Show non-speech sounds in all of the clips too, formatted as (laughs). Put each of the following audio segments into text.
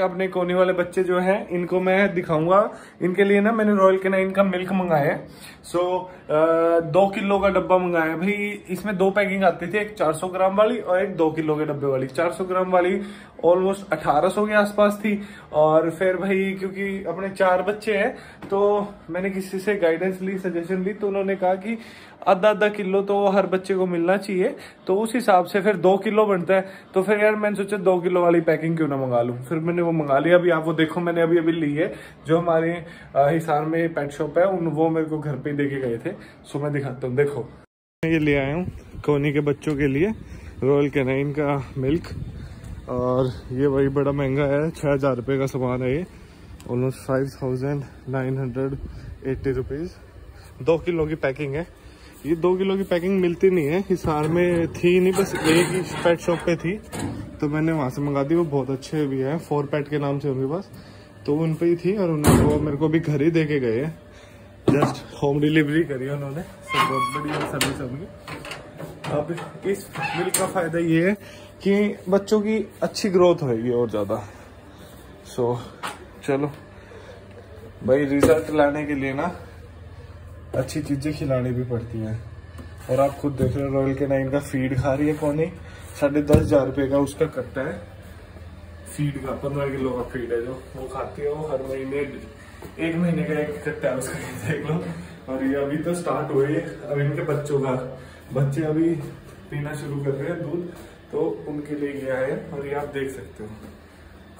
अपने कोने वाले बच्चे जो इनको मैं दिखाऊँगा। इनके लिए ना मैंने रॉयल कैनाइन का मिल्क मंगाया सो so, दो किलो का डब्बा मंगाया भाई इसमें दो पैकिंग आती थी एक 400 ग्राम वाली और एक दो किलो के डब्बे वाली। 400 ग्राम वाली ऑलमोस्ट 1800 के आसपास थी। और फिर भाई क्योंकि अपने चार बच्चे हैं तो मैंने किसी से गाइडेंस ली सजेशन ली तो उन्होंने कहा कि आधा आधा किलो तो हर बच्चे को मिलना चाहिए। तो उस हिसाब से फिर दो किलो बनता है। तो फिर यार मैंने सोचा दो किलो वाली पैकिंग क्यों ना मंगा लूँ? फिर मैंने वो मंगा लिया। अभी आप वो देखो, मैंने अभी अभी ली है। जो हमारे हिसार में पेट शॉप है, उन, वो मेरे को घर पे दे के गए थे। सो मैं दिखाता हूँ। देखो। मैं ये ले आया हूँ कोनी के बच्चों के लिए रॉयल कैनाइन का मिल्क और ये वही बड़ा महँगा है। छः हज़ार रुपये का सामान है ये। Almost five thousand nine hundred eighty rupees दो किलो की पैकिंग है। ये दो किलो की पैकिंग मिलती नहीं है हिसार में थी नहीं, बस एक ही पेट शॉप पे थी। तो मैंने वहाँ से मंगा दी, वो बहुत अच्छे भी है फोर पेट के नाम से उनके पास। तो उन पर ही थी और उन्होंने वो मेरे को भी घर ही दे के गए जस्ट होम डिलीवरी करी है उन्होंने। सब बहुत बढ़िया सर्विस उनकी। अब इस मिल्क का फ़ायदा ये है कि बच्चों की अच्छी ग्रोथ होगी और ज़्यादा। सो चलो। भाई रिज़ल्ट लाने के लिए ना अच्छी चीज़ें खिलानी भी पड़ती हैं। और आप खुद देख रहे हो रॉयल के नाइन का फ़ीड खा रही है कौन? साढ़े दस हज़ार रुपए का उसका कट्टा है। फ़ीड का, पंद्रह किलो का फ़ीड है जो। वो खाती है वो हर महीने, एक महीने का एक कट्टा है उसका देख लो। और ये अभी तो स्टार्ट हुए अब इनके बच्चों का। बच्चे अभी पीना शुरू कर रहे हैं दूध तो उनके लिए गया है, और ये आप देख सकते हो।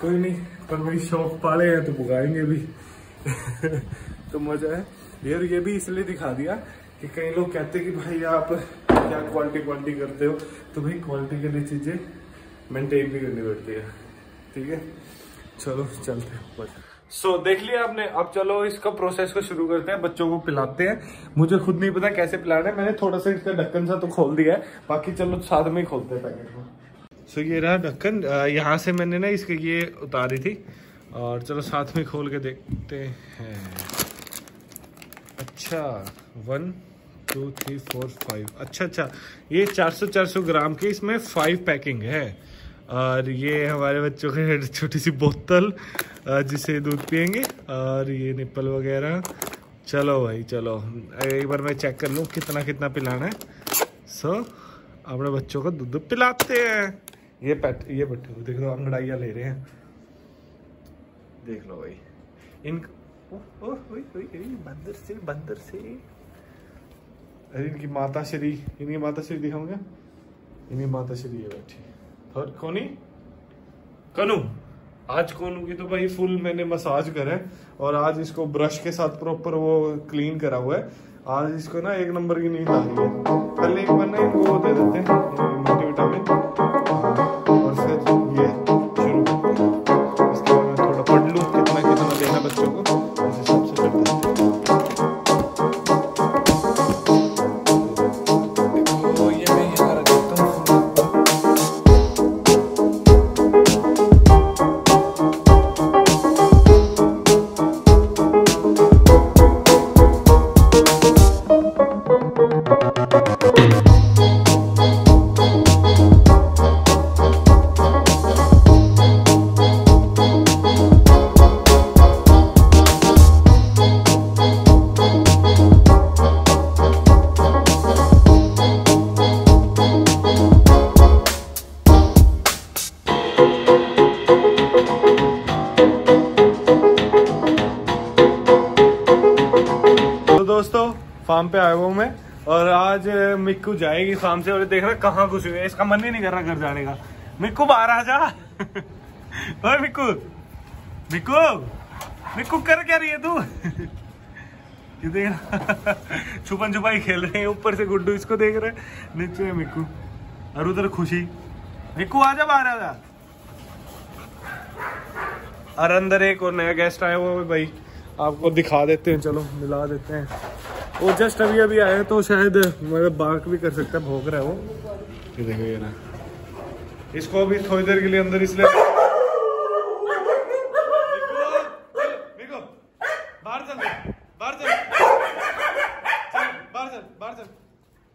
कोई नहीं, पर मेरी शौक पाले हैं तो बुगाएँगे भी। (laughs) तो मज़ा है। यार ये भी इसलिए दिखा दिया कि कई लोग कहते कि भाई आप क्या क्वालिटी क्वालिटी करते हो? तो भाई क्वालिटी के लिए चीज़ें मेंटेन भी करनी पड़ती है। ठीक है? चलो चलते हैं सो so, देख लिया आपने। अब चलो इसका प्रोसेस को शुरू करते हैं। बच्चों को पिलाते हैं। मुझे खुद नहीं पता कैसे पिलाना है। मैंने थोड़ा सा इसका ढक्कन सा तो खोल दिया है। बाकी चलो साथ में ही खोलते हैं पैकेट को। सो so, ये रहा ढक्कन। यहाँ से मैंने ना इसके ये उतारी थी। और चलो साथ में खोल के देखते हैं। अच्छा one two three four five अच्छा अच्छा ये 400 400 ग्राम की इसमें फाइव पैकिंग है। और ये हमारे बच्चों के छोटी सी बोतल जिसे दूध पियेंगे। और ये निप्पल वगैरह। चलो भाई, चलो। एक बार मैं चेक कर लूँ कितना कितना पिलाना है। सो अपने बच्चों को दूध पिलाते हैं। ये पैट ये बट्टे देख लो हम अंगड़ाइया ले रहे हैं। देख लो भाई। इन बंदर से बंदर से। अरे, इनकी माता श्री इनकी माता श्री इनकी माता श्री है। बैठी और कौनी? आज कोनू की तो भाई फुल मैंने मसाज करा है, और आज इसको ब्रश के साथ प्रॉपर वो क्लीन करा हुआ है। आज इसको ना एक नंबर की नींद आ रही है। पहले एक बार ना इनको दे देते हैं मल्टीविटामिन फार्म मिक्कू जाएगी फार्म से और देख रहा कहाँ घुस हुई इसका मन ही नहीं कर रहा घर जाने का। मिक्कू बाहर आ जा। (laughs) मिक्कू। मिक्कू। मिक्कू कर क्या रही है तू? (laughs) ये देख रहा छुपन छुपाई खेल रहे हैं। ऊपर से गुड्डू इसको देख रहे हैं। नीचे है मिक्कू। और उधर खुशी। मिक्कू आ जा बाहर, आ जा। और अंदर एक और नया गेस्ट आया हुआ भाई। आपको दिखा देते हैं। चलो, मिला देते हैं। वो जस्ट अभी अभी आए तो शायद मतलब बार्क भी कर सकता है भोग रहा है वो। ये देखो ये ना। इसको अभी थोड़ी देर के लिए अंदर इसलिए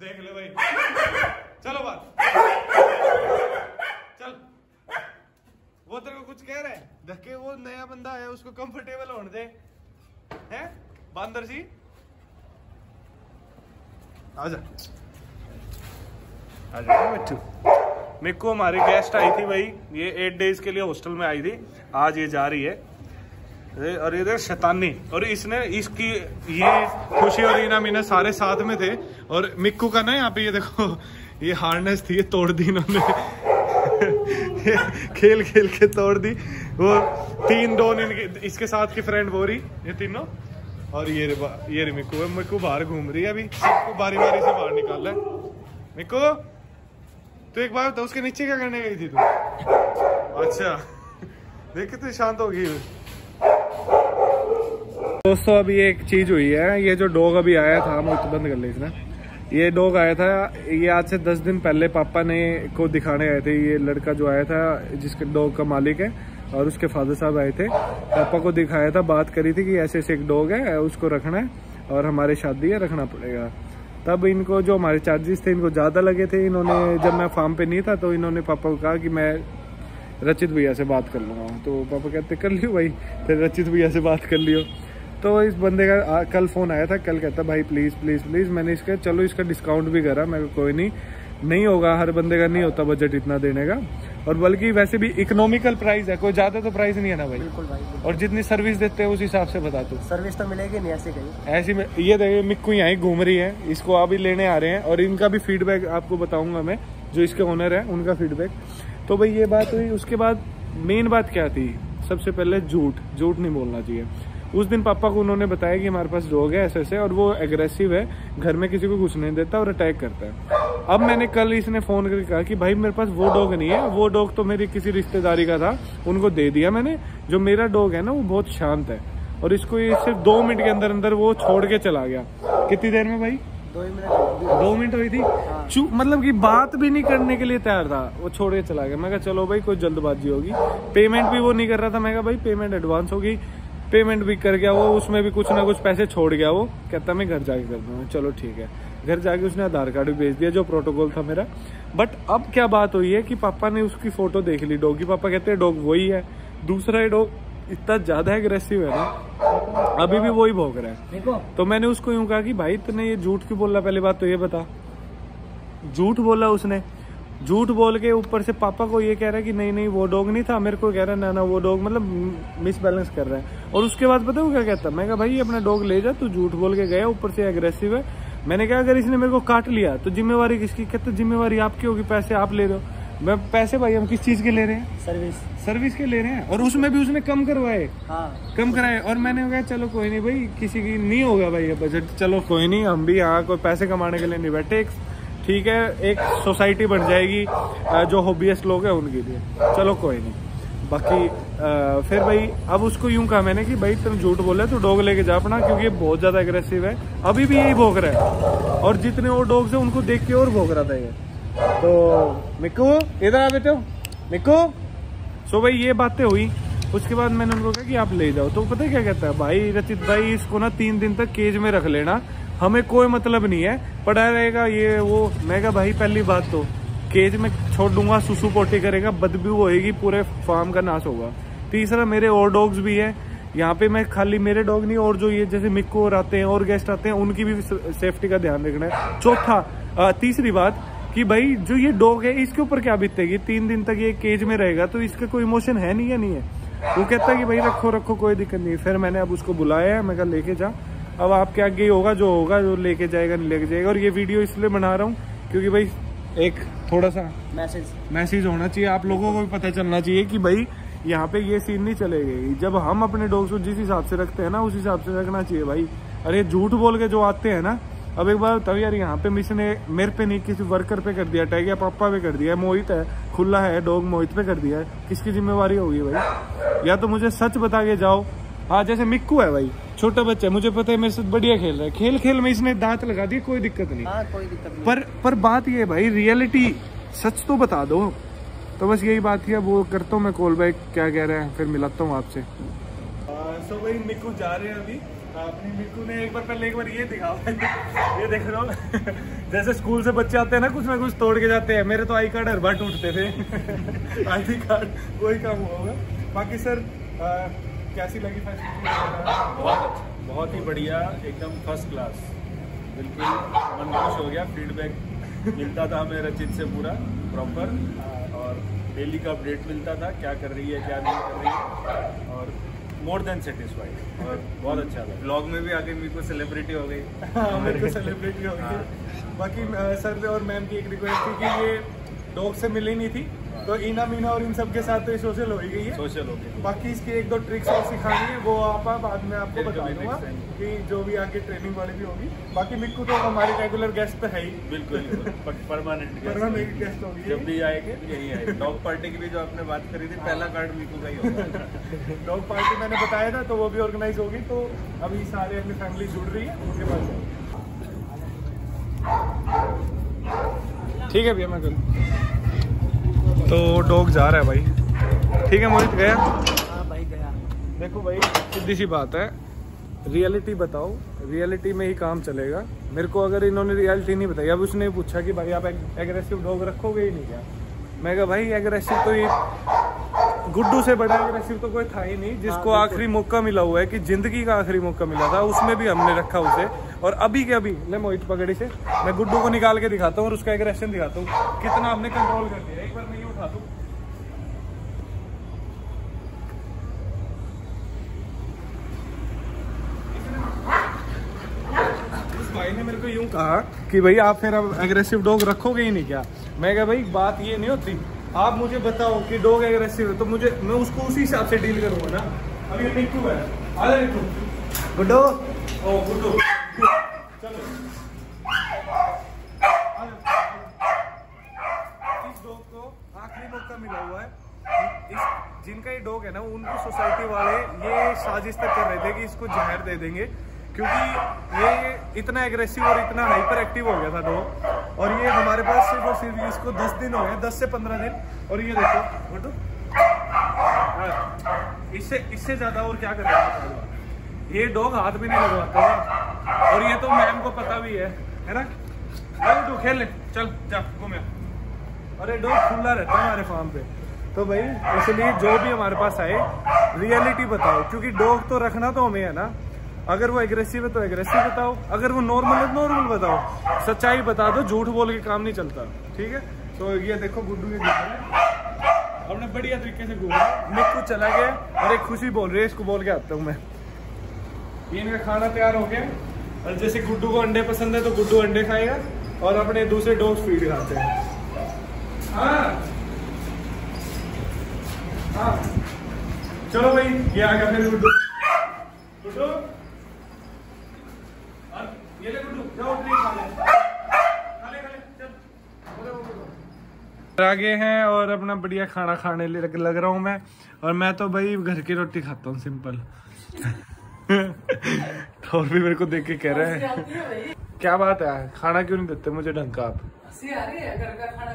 देख ले भाई। चलो चल। वो तेरे को कुछ कह वो नया बंदा है उसको कंफर्टेबल होने दे। हैं? बंदर सी? आजा। आजा मिट्टू मिक्कू हमारी गेस्ट आई थी भाई, ये एट डेज़ के लिए हॉस्टल में आई थी, आज ये जा रही है। और इधर शैतानी, और इसने इसकी, ये खुशी और इना मीना सारे साथ में थे, और मिक्कू का ना यहाँ पे ये देखो, ये हार्नेस थी, ये तोड़ दी इन्होंने। (laughs) खेल खेल के तोड़ दी। वो तीन डोन इनके, इसके साथ की फ्रेंड रही, ये तीनों। और ये ये रे मिक्कू मिक्कू बाहर घूम रही है अभी। सबको बारी बारी से बाहर निकाल है मिक्कू तो एक बार तो उसके नीचे क्या करने गई थी तू? अच्छा देख कितनी शांत हो गई। दोस्तों, अभी एक चीज़ हुई है, ये जो डॉग अभी आया था मुझे बंद कर ली इसने। ये डॉग आया था, ये आज से दस दिन पहले पापा ने को दिखाने आए थे, ये लड़का जो आया था, जिसके डॉग का मालिक है और उसके फादर साहब आए थे। पापा को दिखाया था बात करी थी कि ऐसे ऐसे एक डॉग है उसको रखना है और हमारे शादी है रखना पड़ेगा। तब इनको जो हमारे चार्जेस थे इनको ज़्यादा लगे थे। इन्होंने जब मैं फार्म पे नहीं था तो इन्होंने पापा को कहा कि मैं रचित भैया से बात कर लूँगा। तो पापा कहते कर लियो भाई फिर रचित भैया से बात कर लियो। तो इस बंदे का आ, कल फ़ोन आया था कल कहता भाई प्लीज़ प्लीज़ प्लीज़ मैंने इसका चलो इसका डिस्काउंट भी करा मैं कोई नहीं नहीं होगा हर बंदे का नहीं होता बजट इतना देने का। और बल्कि वैसे भी इकोनॉमिकल प्राइस है कोई ज़्यादा तो प्राइस नहीं है ना भाई। बिल्कुल भाई बिल्कुल। और जितनी सर्विस देते हैं उस हिसाब से बता दो सर्विस तो मिलेगी नहीं ऐसे कहीं। ऐसी में ये देखिए मिक्कू यहाँ घूम रही है इसको आप ही लेने आ रहे हैं और इनका भी फीडबैक आपको बताऊँगा मैं जो इसके ओनर है उनका फीडबैक तो भाई ये बात हुई उसके बाद मेन बात क्या थी? सबसे पहले झूठ झूठ नहीं बोलना चाहिए। उस दिन पापा को उन्होंने बताया कि हमारे पास डॉग है ऐसे ऐसे और वो एग्रेसिव है घर में किसी को कुछ नहीं देता और अटैक करता है। अब मैंने कल इसने फ़ोन करके कहा कि भाई मेरे पास वो डॉग नहीं है वो डॉग तो मेरी किसी रिश्तेदारी का था उनको दे दिया मैंने। जो मेरा डॉग है ना वो बहुत शांत है और इसको ये सिर्फ़ दो मिनट के अंदर अंदर वो छोड़ के चला गया। कितनी देर में भाई? दो मिनट दो मिनट हुई थी? चू मतलब कि बात भी नहीं करने के लिए तैयार था वो छोड़ के चला गया। मैं कहा चलो भाई कोई जल्दबाजी होगी। पेमेंट भी वो नहीं कर रहा था। मैं कहा भाई पेमेंट एडवांस होगी पेमेंट भी कर गया वो उसमें भी कुछ ना कुछ पैसे छोड़ गया वो कहता मैं घर जाके कर दूँगा। चलो ठीक है। घर जाके उसने आधार कार्ड भी भेज दिया जो प्रोटोकॉल था मेरा। बट अब क्या बात हुई है कि पापा ने उसकी फ़ोटो देख ली डॉग। की पापा कहते हैं डॉग वही है। दूसरा डॉग इतना ज़्यादा एग्रेसिव है ना अभी भी वही भोग रहा है। तो मैंने उसको यूँ कहा कि भाई तूने ये झूठ क्यों बोल? रहा पहली बात तो ये बता। झूठ बोला उसने। झूठ बोल के ऊपर से पापा को ये कह रहा है कि नहीं नहीं वो डॉग नहीं था। मेरे को कह रहा है ना ना वो डॉग मतलब मिस बैलेंस कर रहा है। और उसके बाद पता है वो क्या कहता मैं कहा भाई अपना डॉग ले जा तू झूठ बोल के गया ऊपर से एग्रेसिव है। मैंने कहा अगर इसने मेरे को काट लिया तो जिम्मेवारी किसकी? कहते जिम्मेवारी आपकी होगी पैसे आप ले रहे हो। मैं पैसे भाई हम किस चीज़ के ले रहे हैं? सर्विस सर्विस के ले रहे हैं। और उसमें भी उसने कम करवाए। हाँ। कम कराए। और मैंने कहा चलो कोई नहीं भाई किसी की नहीं होगा भाई ये बजट चलो कोई नहीं हम भी यहाँ कोई पैसे कमाने के लिए नहीं बैठे। ठीक है, एक सोसाइटी बन जाएगी जो हॉबीएस्ट लोग हैं उनके लिए। चलो कोई नहीं। बाकी फिर भाई, अब उसको यूँ कहा मैंने कि भाई तुम झूठ बोले तो डॉग लेके जा अपना, क्योंकि ये बहुत ज़्यादा अग्रेसिव है। अभी भी यही भोग रहा है। और जितने और डॉग्स हैं, उनको देख के और भोग रहा था ये। तो मिक्कू, इधर आ बेटे। मिक्कू। सो भाई, ये बातें हुई। उसके बाद मैंने उनको कहा कि आप ले जाओ। तो पता क्या कहता है? भाई, रचित भाई, इसको ना तीन दिन तक केज में रख लेना। हमें कोई मतलब नहीं है। पड़ा रहेगा ये वो, मैं कहा, भाई, पहली बात तो केज में छोड़ दूँगा, सुसु पोटी करेगा, बदबू होएगी, पूरे फार्म का नाश होगा। तीसरा, मेरे और डॉग्स भी है। यहाँ पे मैं खाली मेरे डॉग नहीं, और जो ये जैसे मिक्को और आते हैं, और गेस्ट आते हैं, उनकी भी सेफ्टी का ध्यान रखना है। चौथा तीसरी बात कि भाई, जो ये डॉग है, इसके ऊपर क्या बीतेगी? तीन दिन तक ये केज में रहेगा तो इसका कोई इमोशन है नहीं या नहीं है? वो कहता है कि भाई, रखो रखो, कोई दिक्कत नहीं फिर मैंने अब उसको बुलाया है, मैं कहा, लेके जा। अब आपके आगे ही होगा जो होगा जो लेके जाएगा नहीं लेके जाएगा। और ये वीडियो इसलिए बना रहा हूँ क्योंकि भाई एक थोड़ा सा मैसेज मैसेज होना चाहिए। आप लोगों को भी पता चलना चाहिए कि भाई यहाँ पे ये सीन नहीं चलेगी। जब हम अपने डॉग्स को जिस हिसाब से रखते हैं ना उस हिसाब से रखना चाहिए भाई। अरे झूठ बोल के जो आते हैं ना अब एक बार तब यार यहाँ पे मिस ने मेरे पे नहीं किसी वर्कर पे कर दिया अटैक या पापा पे कर दिया मोहित है खुला है डॉग मोहित पे कर दिया है। किसकी जिम्मेवारी होगी भाई? या तो मुझे सच बता के जाओ। हाँ जैसे मिक्कू है भाई। छोटा बच्चा है मुझे पता है मेरे साथ बढ़िया खेल रहा है। खेल खेल में इसने दांत लगा दिए कोई दिक्कत नहीं। हाँ कोई दिक्कत नहीं। पर पर बात ये है भाई रियलिटी सच तो बता दो। तो बस यही बात है अब वो करता हूँ मैं कॉल बैक क्या कह रहे हैं फिर मिलाता हूँ आपसे। सो भाई मिकू जा रहे हैं अभी। अपनी मिक्कू ने एक बार पहले एक बार ये दिखाओ ये देख रहे हो जैसे स्कूल से बच्चे आते हैं ना कुछ ना कुछ तोड़ के जाते हैं। मेरे तो आई कार्ड हर बार टूटते थे। (laughs) आई कार्ड कोई काम हुआ होगा। बाकी सर आ, कैसी लगी फैसिलिटी बहुत अच्छा बहुत ही बढ़िया एकदम फ़र्स्ट क्लास बिल्कुल मन खुश हो गया फीडबैक मिलता था हमें रचित से पूरा प्रॉपर और डेली का अपडेट मिलता था क्या कर रही है क्या नहीं कर रही है। और मोर देन सेटिस्फाइड और बहुत अच्छा लगा। ब्लॉग में भी आगे मेरे को सेलिब्रिटी हो गई। हाँ मेरे को सेलिब्रिटी हो गई। बाकी सर और मैम की एक रिक्वेस्ट थी कि ये डॉग से मिली नहीं थी। तो ईना मीना और इन सब के साथ तो ये सोशल हो ही गई है। सोशल हो गया बाकी इसकी एक दो ट्रिक्स और सिखानी है वो आप बाद में आपको बता भी दूँगा कि जो भी आगे ट्रेनिंग वाली भी होगी। बाकी मिक्कू तो हमारे रेगुलर गेस्ट तो है ही। बिल्कुल परमानेंट परमानेंट गेस्ट होगी। जब भी आएँगे यही आएँगे। डॉग पार्टी की भी जो आपने बात करी थी पहला कार्ड मीकू का ही होगा। (laughs) डॉग पार्टी मैंने बताया था तो वो भी ऑर्गेनाइज होगी। तो अभी सारे अपनी फैमिली जुड़ रही है उसके बाद ठीक है भैया मैं करूँ तो डॉग जा रहा है भाई। ठीक है मोहित गया? हाँ भाई गया। देखो भाई सीधी सी बात है। रियलिटी बताओ रियलिटी में ही काम चलेगा। मेरे को अगर इन्होंने रियलिटी नहीं बताई अब उसने पूछा कि भाई आप एग्रेसिव डॉग रखोगे ही नहीं क्या? मैं कहा भाई एग्रेसिव तो ये गुड्डू से बड़ा एग्रेसिव तो कोई था ही नहीं जिसको आखिरी मौका मिला हुआ है कि ज़िंदगी का आखिरी मौका मिला था उसमें भी हमने रखा उसे। और अभी के अभी ले मोहित पगड़ी से मैं गुड्डू को निकाल के दिखाता हूँ और उसका एग्रेशन दिखाता हूँ। कितना हमने कंट्रोल कर दिया। एक बार मैं ये उठा दूँ। भाई ने मेरे को यूँ कहा कि भाई आप फिर अब एग्रेसिव डॉग रखोगे ही नहीं क्या? मैं क्या भाई बात ये नहीं होती। आप मुझे बताओ कि डॉग एग्रेसिव है तो मुझे मैं उसको उसी हिसाब से डील करूँगा ना? ये है। अरे निक्कू गुड्डू। ओ गुड्डू चलो आ जाओ। इस डॉग को आखिरी मौका मिला हुआ है जिनका ये डॉग है ना उनकी सोसाइटी वाले ये साजिश तक कर रहे थे कि इसको जहर दे देंगे क्योंकि ये इतना एग्रेसिव और इतना हाइपर एक्टिव हो गया था डॉग। और ये हमारे पास सिर्फ़ और सिर्फ़ इसको 10 दिन हो गए 10 से 15 दिन। और ये देखो हाँ, इससे इससे ज़्यादा और क्या करेगा ये डॉग हाथ भी नहीं लगवाता और ये तो मैम को पता भी है है ना? अरे तू खेल ले। चल जा घूमे अरे डॉग खुला रहता है हमारे फार्म पे। तो भाई, इसलिए जो भी हमारे पास आए रियलिटी बताओ, क्योंकि डॉग तो रखना तो हमें है ना। अगर वो एग्रेसिव है तो एग्रेसिव बताओ, अगर वो नॉर्मल है तो नॉर्मल बताओ। सच्चाई बता दो, झूठ बोल के काम नहीं चलता, ठीक है? तो ये देखो गुड्डू के हमने बढ़िया तरीके से घूमा निक्कू चला गया, और एक खुशी बोल रही है इसको बोल के आता हूँ मैं। ये इनका खाना तैयार हो गया। और जैसे गुड्डू को अंडे पसंद है तो गुड्डू अंडे खाएगा, और अपने दूसरे डॉग फ़ीड खाते हैं। हाँ। हाँ चलो भाई ये आ गया फिर गुड्डू। गुड्डू? ये ले गुड्डू जाओ प्लीज़ खा ले। खा ले खा ले चल। बोलो, बोलो, बोलो। आगे हैं और अपना बढ़िया खाना खाने लग, लग रहा हूँ मैं। और मैं तो भाई घर की रोटी खाता हूँ सिंपल (laughs) और भी मेरे को देख के कह रहे हैं। क्या बात है खाना क्यों नहीं देते मुझे ढंग का आप? हँसी आ रही है घर का खाना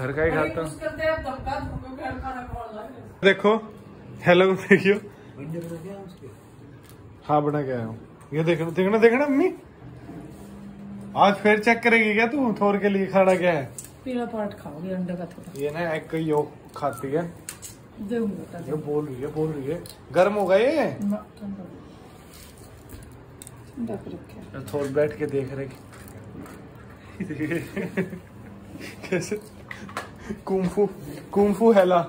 घर का ही खाता हूँ। देखो हेलो देखियो हाँ बना के आया हूँ। ये देखना देखना देखना अम्मी आज फिर चेक करेगी क्या तू? थोर के लिए खाना क्या है? पीला पार्ट खाओगे अंडे का थोड़ा। ये ना एग का योग खाती है। ये बोल रही है बोल रही है। गर्म होगा ये? ढक थोड़ बैठ के देख रहे (laughs) कैसे? कुंफू कुंफू हेला।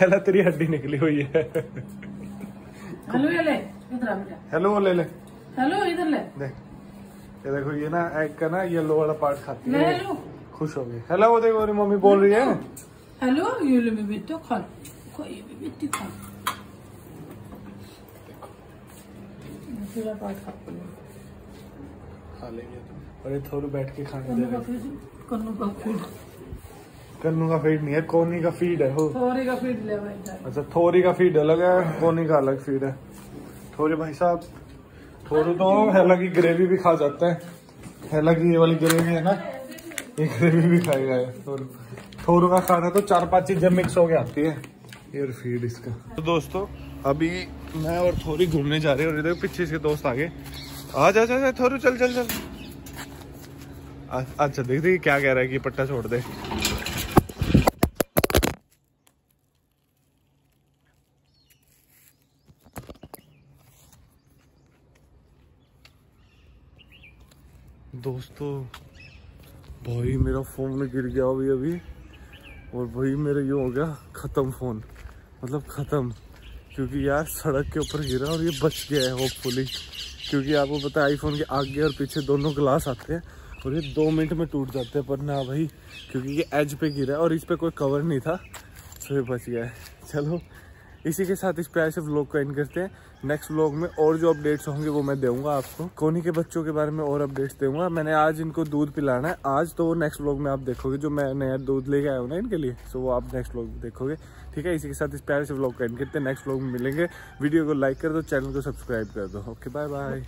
हेला तेरी हड्डी निकली हुई है। हेलो ले इधर आ बेटा। हेलो ले ले। हेलो इधर ले। देख ये देखो ये ना एग का ना येलो वाला पार्ट खाती है। हेलो। खुश हो गई। हेलो वो देखो मेरी मम्मी बोल रही है। हेलो ये ले मैं बेटा खा को ये भी बेटी खा पीला पार्ट खाती है। खा लेंगे तो। और ये थोड़ी बैठ के खाने दे कन्नू का रहे फ़ीड कन्नू का फ़ीड कन्नू का फ़ीड नहीं है कोनी का फ़ीड है हो। थोड़ी का फ़ीड ले भाई अच्छा थोरी का फ़ीड अलग है कोनी का अलग फ़ीड है। थोड़ी भाई साहब थोड़ी तो हेला की ग्रेवी भी खा जाता है। हेला की ये वाली ग्रेवी है ना? ये ग्रेवी भी खाएगा ये थोरू थोरू का खाना तो चार पाँच चीज़ें मिक्स हो के आती है। ये फ़ीड इसका। तो दोस्तों अभी मैं और थोड़ी घूमने जा रहे हैं और इधर पीछे से दोस्त आगे आ जा जा चल चल चल। अच्छा देख देखिए क्या कह रहा है कि पट्टा छोड़ दे। दोस्तों, भाई मेरा फ़ोन गिर गया अभी अभी। और भाई मेरा ये हो गया ख़त्म फ़ोन। मतलब ख़त्म। क्योंकि यार सड़क के ऊपर गिरा और ये बच गया है होपफुली क्योंकि आपको पता है आईफोन के आगे और पीछे दोनों ग्लास आते हैं और ये दो मिनट में टूट जाते हैं, पर ना भाई, क्योंकि ये एज पे गिरा है और इस पर कोई कवर नहीं था तो ये बच गया है। चलो, इसी के साथ इस प्यार से व्लॉग का एंड करते हैं। नेक्स्ट व्लॉग में और जो अपडेट्स होंगे वो मैं दूँगा आपको। कोनी के बच्चों के बारे में और अपडेट्स दूँगा। मैंने आज इनको दूध पिलाना है। आज तो वो नेक्स्ट व्लॉग में आप देखोगे, जो मैं नया दूध लेके आया हूँ ना इनके लिए सो वो आप नेक्स्ट व्लॉग देखोगे। ठीक है, इसी के साथ इस प्यारे से ब्लॉग का एंड करते हैं। नेक्स्ट ब्लॉग में मिलेंगे। वीडियो को लाइक कर दो चैनल को सब्सक्राइब कर दो। Okay bye bye